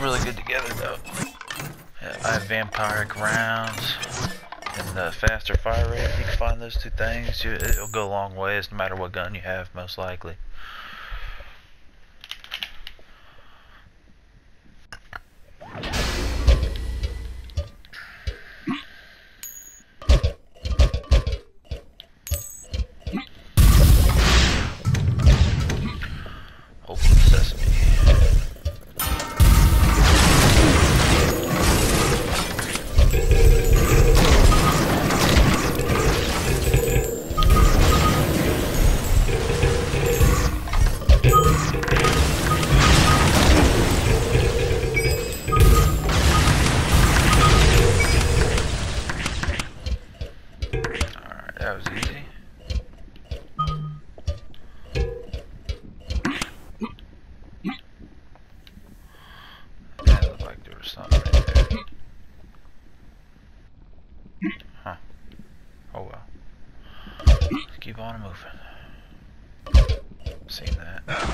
really good together though. Yeah, I have vampiric rounds and the faster fire rate. If you can find those two things, it'll go a long ways no matter what gun you have, most likely. Seen that.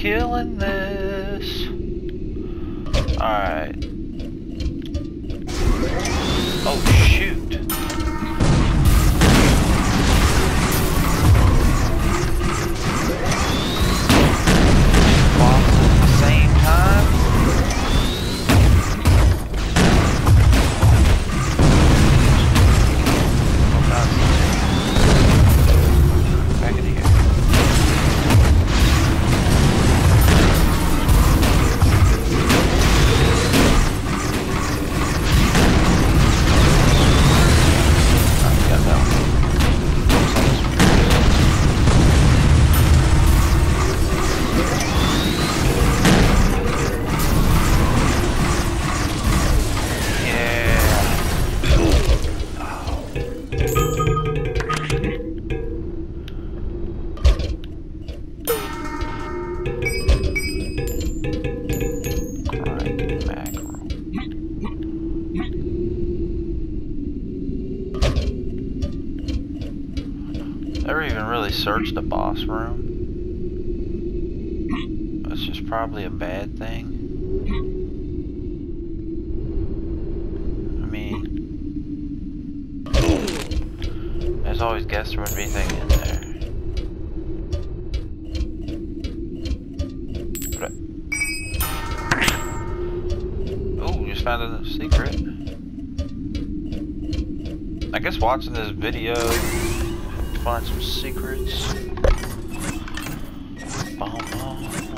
Killing this. Alright. Oh shoot. Really the boss room. Hmm? That's just probably a bad thing. I mean, there's always guessed there wouldn't be anything in there. I- Ooh, just found a secret. I guess watching this video find some secrets. Bum, bum,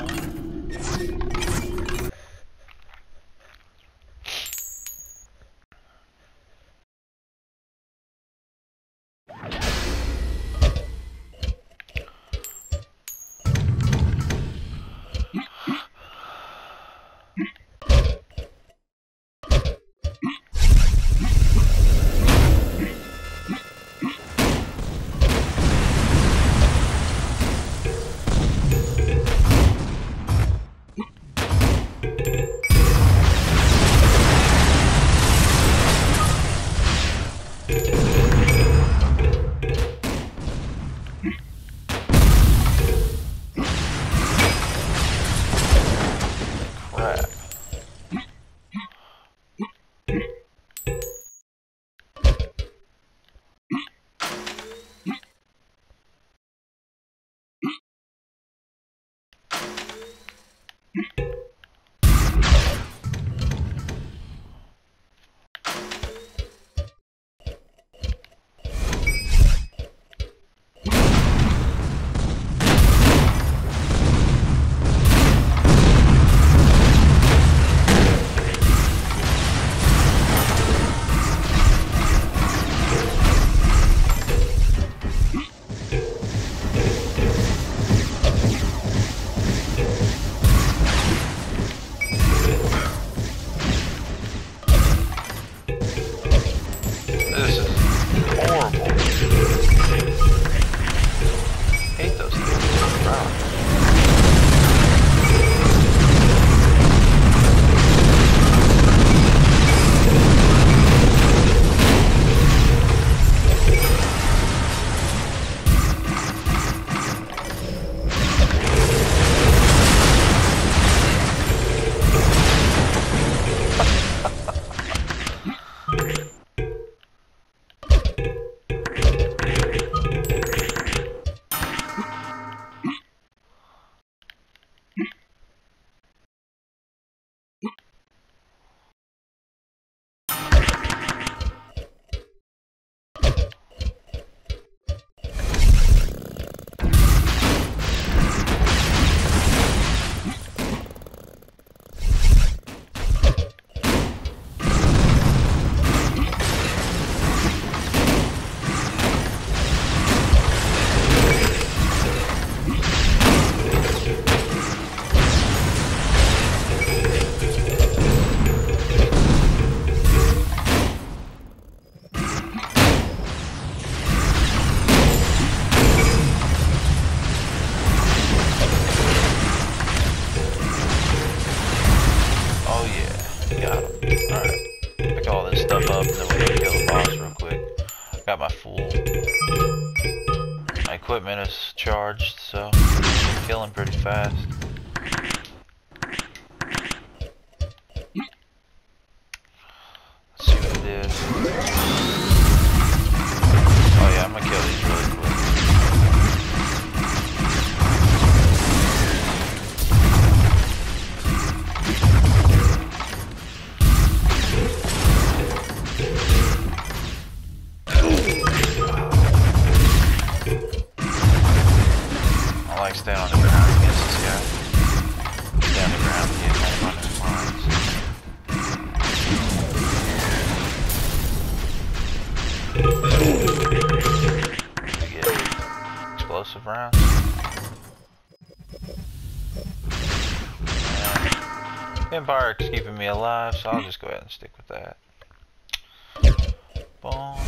pretty fast. I like on the ground against this guy. On the ground and get him on his lines. We get explosive rounds. Yeah. Vampire is keeping me alive, so I'll just go ahead and stick with that. Boom.